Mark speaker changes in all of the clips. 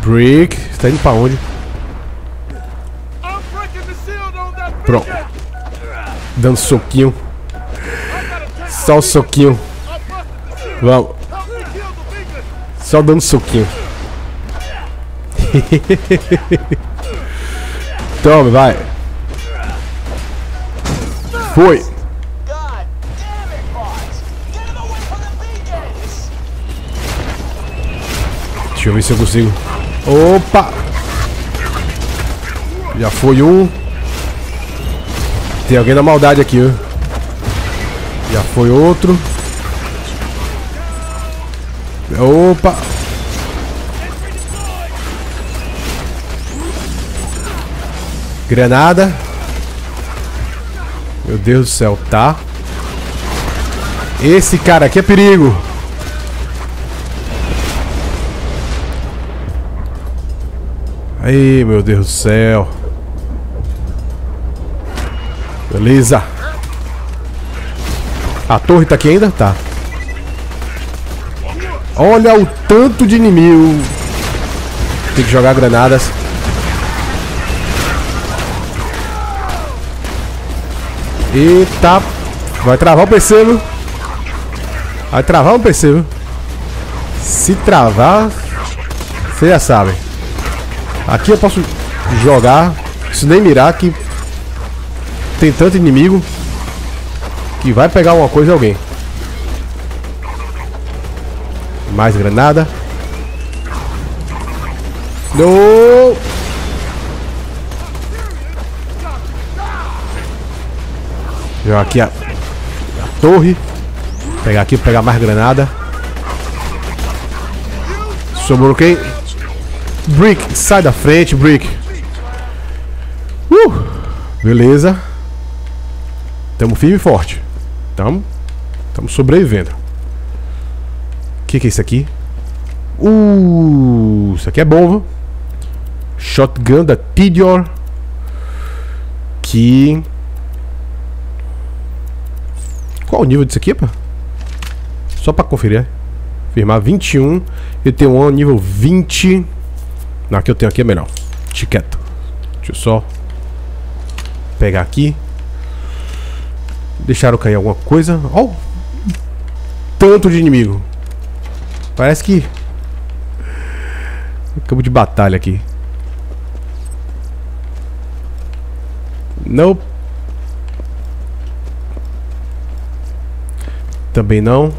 Speaker 1: Brick. Você tá indo pra onde? Pronto. Dando soquinho. Só o soquinho. Vamos. Só dando soquinho. Tome, vai. Foi. Deixa eu ver se eu consigo. Opa! Já foi um. Tem alguém na maldade aqui, ó. Já foi outro. Opa! Granada. Meu Deus do céu, tá? Esse cara aqui é perigo. Aí, meu Deus do céu. Beleza. A torre tá aqui ainda? Tá. Olha o tanto de inimigo. Tem que jogar granadas. Eita. Vai travar o PC, viu? Vai travar o PC, viu? Se travar, vocês já sabem. Aqui eu posso jogar, se nem mirar que tem tanto inimigo que vai pegar uma coisa alguém. Mais granada. No! Jogar aqui a, a torre. Pegar aqui, pegar mais granada. Sobrou quem? Brick, sai da frente, Brick. Uh, beleza. Tamo firme e forte. Tamo, tamo sobrevivendo. O que, que é isso aqui? Uh, isso aqui é bom? Shotgun da Tidior. Que qual o nível disso aqui, pá? Só pra conferir. Firmar 21. Eu tenho um nível 20. Não, que eu tenho aqui é melhor. Etiqueta. Deixa eu só pegar aqui. Deixaram cair alguma coisa. Ó, oh, tanto de inimigo. Parece que campo de batalha aqui. Não. Também não.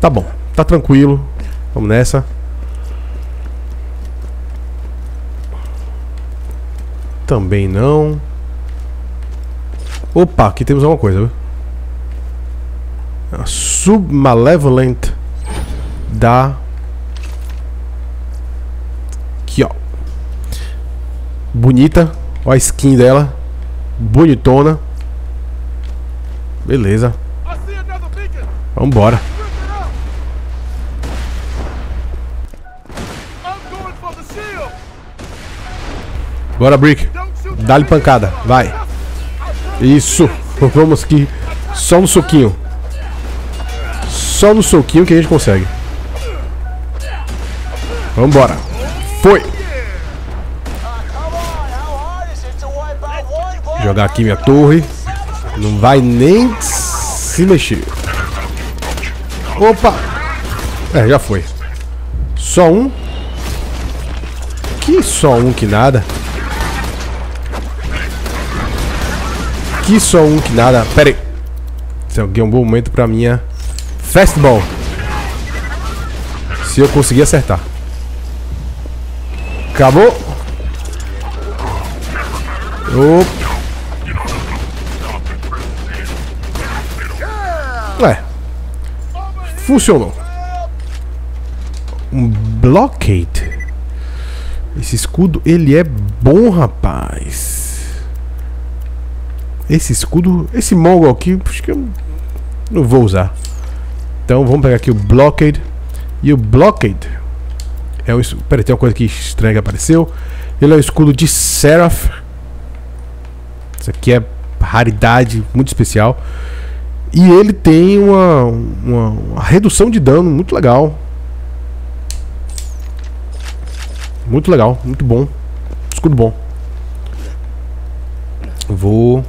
Speaker 1: Tá bom, tá tranquilo. Vamos nessa. Também não. Opa, aqui temos alguma coisa? A Submalevolent da... Aqui, ó. Bonita. Olha a skin dela. Bonitona. Beleza. Vambora. Bora, Brick. Dá-lhe pancada. Vai. Isso. Vamos aqui. Só no soquinho. Só no soquinho que a gente consegue. Vambora. Foi. Jogar aqui minha torre. Não vai nem se mexer. Opa! É, já foi. Só um? Que só um que nada? Que só um que nada? Pera aí. Esse é um bom momento pra minha fastball. Se eu conseguir acertar. Acabou. Opa. Ué. Funcionou. Um blockade. Esse escudo, ele é bom, rapaz. Esse escudo, esse mongol aqui, acho que eu não vou usar. Então vamos pegar aqui o blockade. E o blockade é um... Peraí, tem uma coisa aqui estranha que apareceu. Ele é um escudo de Seraph. Isso aqui é raridade, muito especial. E ele tem uma, uma, uma redução de dano muito legal. Muito legal, muito bom. Escudo bom. Vou.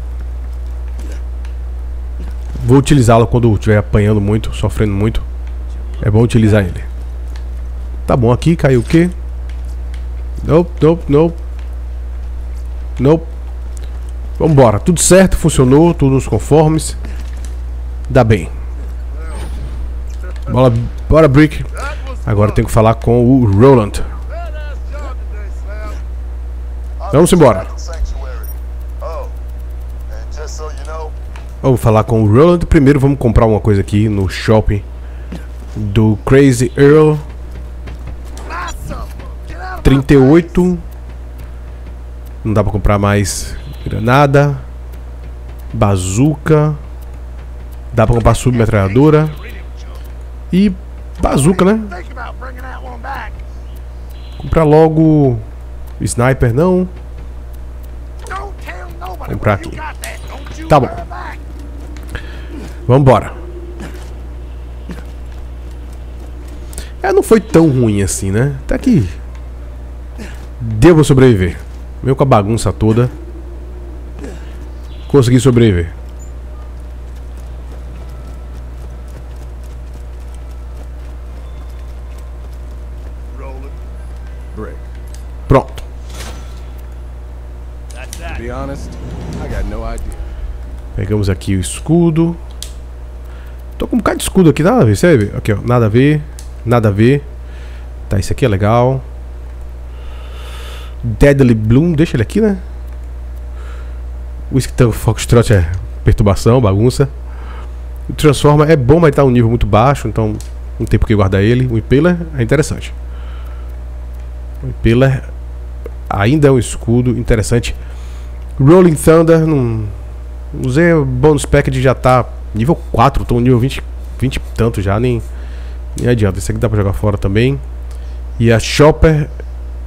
Speaker 1: Vou utilizá-lo quando estiver apanhando muito, sofrendo muito. É bom utilizar ele. Tá bom, aqui caiu o quê? Nope, nope, nope. Nope. Vambora, tudo certo, funcionou, tudo nos conformes. Dá bem. Bola, bora, Brick. Agora tenho que falar com o Roland. Vamos embora. Vamos falar com o Roland. Primeiro vamos comprar uma coisa aqui no shopping do Crazy Earl. 38. Não dá pra comprar mais granada. Bazuca. Dá pra comprar submetralhadora. E bazuca, né? Comprar logo Sniper não. Comprar aqui. Tá bom. Vambora. É, não foi tão ruim assim, né? Até que... Devo sobreviver. Meio com a bagunça toda. Consegui sobreviver. Pronto. Pegamos aqui o escudo. Tô com um bocado de escudo aqui, nada a ver, sabe? Aqui, ó, nada a ver, nada a ver. Tá, isso aqui é legal. Deadly Bloom, deixa ele aqui, né? O Skitão Foxtrot é perturbação, bagunça. O Transforma é bom, mas tá um nível muito baixo, então não tem por que guardar ele. O Impaler é interessante. O Impaler ainda é um escudo interessante. Rolling Thunder, não usei o bonus package já tá nível 4, tô nível 20, 20 e tanto já, nem, nem adianta. Esse aqui dá pra jogar fora também. E a Chopper,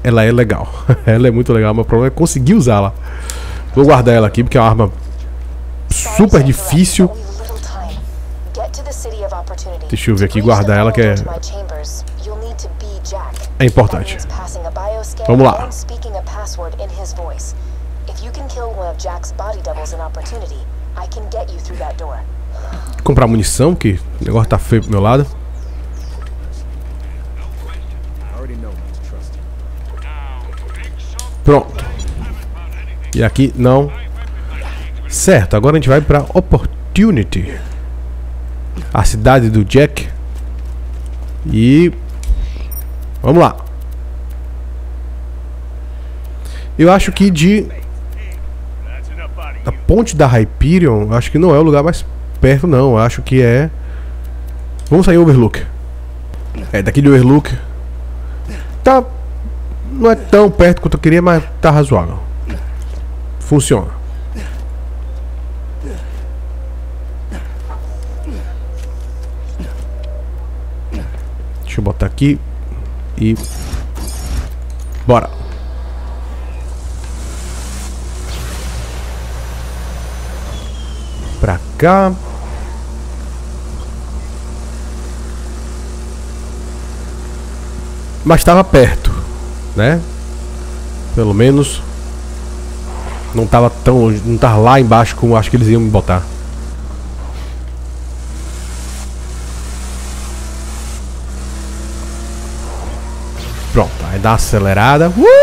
Speaker 1: ela é legal. ela é muito legal, mas o problema é conseguir usá-la. Vou guardar ela aqui porque é uma arma super difícil. Deixa eu ver aqui, guardar ela que é... É importante. Vamos lá. Comprar munição, que o negócio tá feio pro meu lado. Pronto. E aqui não. Certo, agora a gente vai para Opportunity. A cidade do Jack. E vamos lá. Eu acho que de a ponte da Hyperion, acho que não é o lugar mais perto não, acho que é Vamos sair Overlook. É, daqui de Overlook tá não é tão perto quanto eu queria, mas tá razoável. Funciona. Deixa eu botar aqui e bora. Pra cá. Mas estava perto né? Pelo menos não tava tão não tava lá embaixo como acho que eles iam me botar. Pronto, aí dá uma acelerada. Uh!